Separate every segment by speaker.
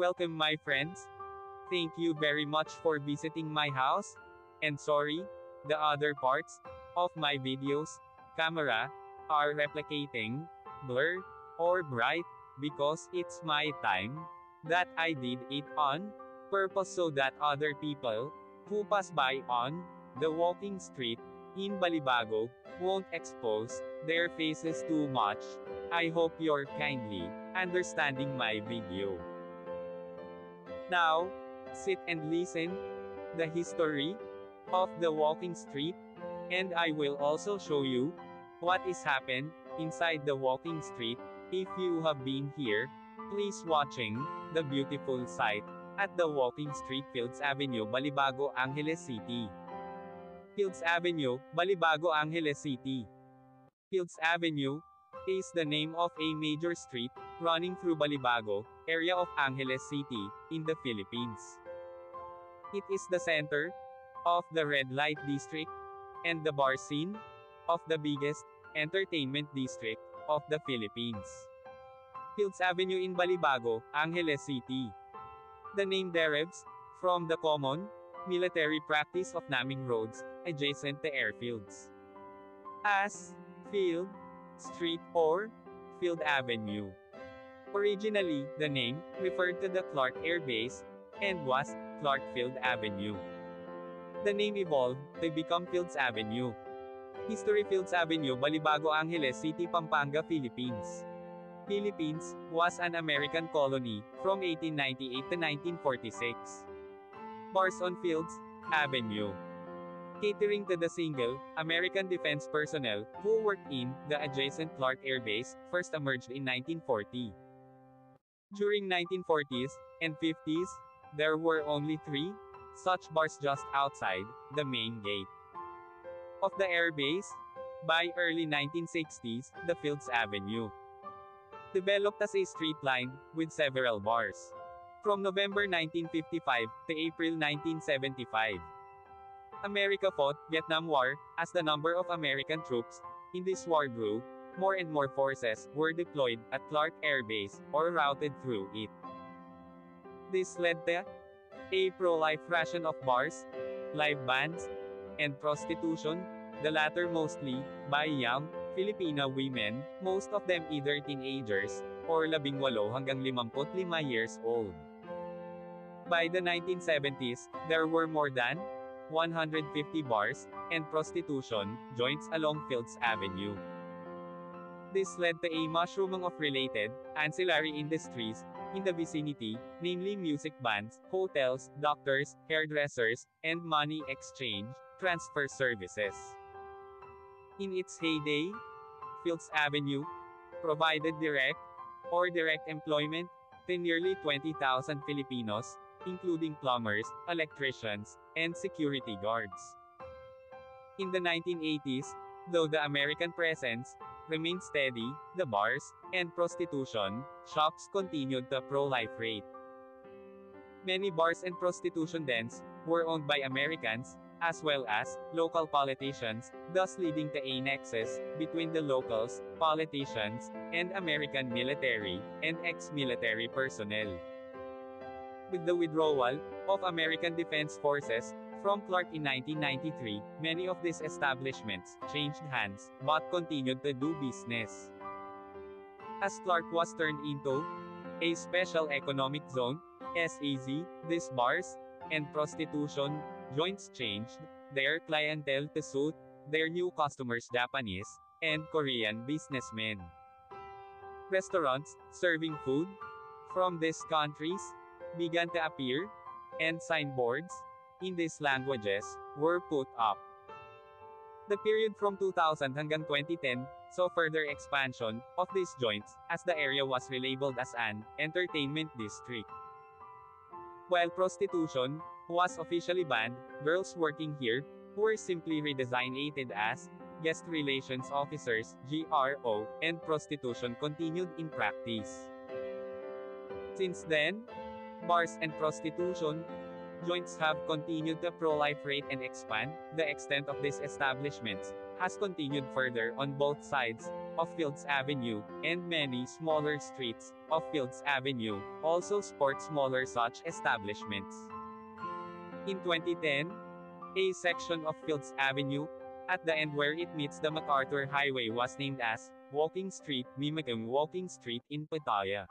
Speaker 1: Welcome my friends. Thank you very much for visiting my house. And sorry, the other parts of my videos, camera, are replicating, blur, or bright, because it's my time, that I did it on purpose so that other people, who pass by on the walking street, in Balibago, won't expose their faces too much. I hope you're kindly understanding my video. Now, sit and listen the history of the walking street, and I will also show you what is happened inside the walking street. If you have been here, please watching the beautiful sight at the walking street Fields Avenue, Balibago, Angeles City. Fields Avenue, Balibago, Angeles City. Fields Avenue is the name of a major street running through Balibago, area of Angeles City, in the Philippines. It is the center of the red light district and the bar scene of the biggest entertainment district of the Philippines. Fields Avenue in Balibago, Angeles City. The name derives from the common military practice of naming roads adjacent to airfields as Field, Street, or Field Avenue. Originally, the name referred to the Clark Air Base and was Clark Field Avenue. The name evolved to become Fields Avenue. History Fields Avenue, Balibago, Angeles City, Pampanga, Philippines. Philippines was an American colony from 1898 to 1946. Bars on Fields Avenue. Catering to the single American defense personnel who worked in the adjacent Clark Air Base, first emerged in 1940. During 1940s and 50s, there were only three such bars just outside the main gate of the airbase. By early 1960s, the Fields Avenue developed as a street line with several bars. From November 1955 to April 1975, America fought Vietnam War as the number of American troops in this war grew. More and more forces were deployed at Clark Air Base or routed through it. This led to a pro-life ration of bars, live bands, and prostitution, the latter mostly by young Filipino women, most of them either teenagers or 18 hanggang 55 years old. By the 1970s, there were more than 150 bars and prostitution joints along Fields Avenue. This led to a mushrooming of related ancillary industries in the vicinity, namely music bands, hotels, doctors, hairdressers, and money exchange transfer services. In its heyday, Fields Avenue provided direct or direct employment to nearly 20,000 Filipinos, including plumbers, electricians, and security guards. In the 1980s, though the American presence remained steady, the bars and prostitution shops continued the pro-life rate. Many bars and prostitution dens were owned by Americans, as well as local politicians, thus leading to a nexus between the locals, politicians, and American military and ex-military personnel. With the withdrawal of American Defense Forces from Clark in 1993, many of these establishments changed hands, but continued to do business. As Clark was turned into a special economic zone, SEZ, these bars and prostitution joints changed their clientele to suit their new customers Japanese and Korean businessmen. Restaurants serving food from these countries began to appear, and signboards in these languages were put up. The period from 2000 hanggang 2010 saw further expansion of these joints as the area was relabeled as an entertainment district. While prostitution was officially banned, girls working here were simply redesignated as guest relations officers GRO and prostitution continued in practice. Since then, bars and prostitution joints have continued to proliferate and expand, the extent of these establishments has continued further on both sides of Fields Avenue, and many smaller streets of Fields Avenue also sport smaller such establishments. In 2010, a section of Fields Avenue, at the end where it meets the MacArthur Highway was named as Walking Street, Mimicking Walking Street in Pattaya.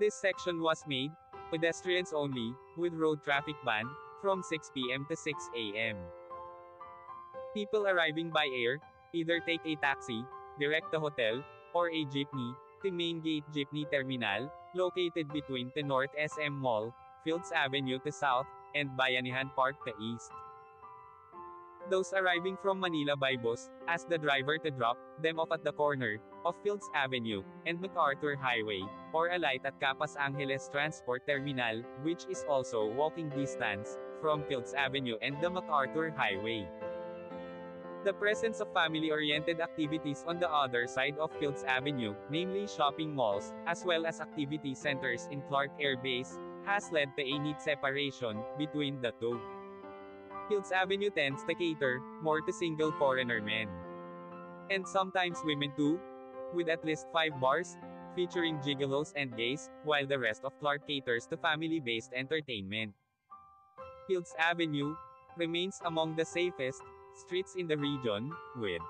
Speaker 1: This section was made, pedestrians only, with road traffic ban, from 6 p.m. to 6 a.m. People arriving by air, either take a taxi, direct to hotel, or a jeepney, to Main Gate Jeepney Terminal, located between the North SM Mall, Fields Avenue to South, and Bayanihan Park to East. Those arriving from Manila by bus, ask the driver to drop them off at the corner of Fields Avenue and MacArthur Highway, or alight at Capas Angeles Transport Terminal, which is also walking distance from Fields Avenue and the MacArthur Highway. The presence of family-oriented activities on the other side of Fields Avenue, namely shopping malls, as well as activity centers in Clark Air Base, has led to a neat separation between the two. Fields Avenue tends to cater more to single foreigner men. And sometimes women too, with at least five bars, featuring gigolos and gays, while the rest of Clark caters to family-based entertainment. Fields Avenue remains among the safest streets in the region, with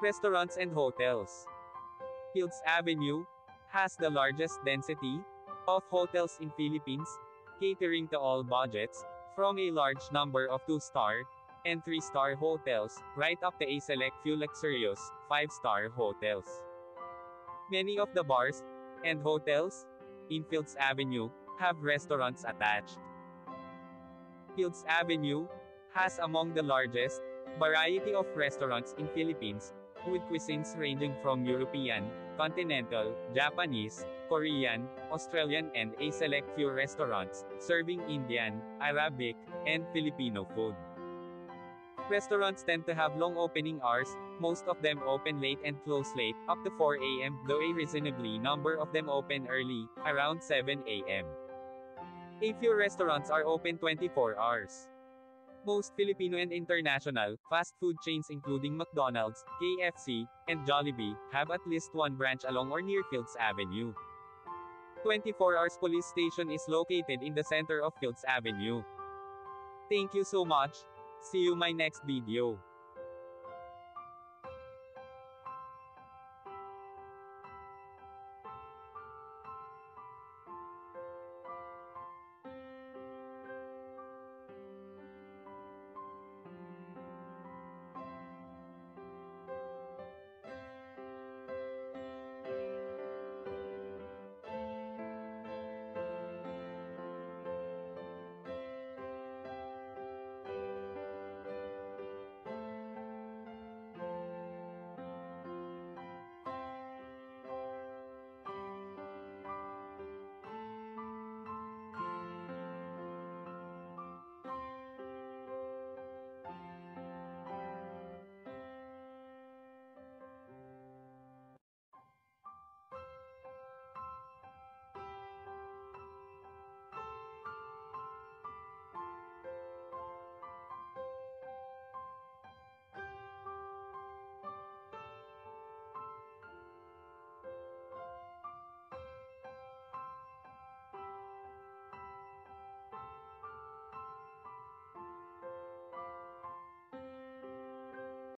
Speaker 1: restaurants and hotels. Fields Avenue has the largest density of hotels in Philippines, catering to all budgets, from a large number of 2-star and 3-star hotels, right up to a select few luxurious 5-star hotels. Many of the bars and hotels in Fields Avenue have restaurants attached. Fields Avenue has among the largest variety of restaurants in Philippines, with cuisines ranging from European, continental, Japanese, Korean, Australian and a select few restaurants, serving Indian, Arabic, and Filipino food. Restaurants tend to have long opening hours, most of them open late and close late, up to 4 a.m., though a reasonably number of them open early, around 7 a.m. A few restaurants are open 24 hours. Most Filipino and international fast food chains including McDonald's, KFC, and Jollibee have at least one branch along or near Fields Avenue. 24 Hours Police Station is located in the center of Fields Avenue. Thank you so much. See you my next video.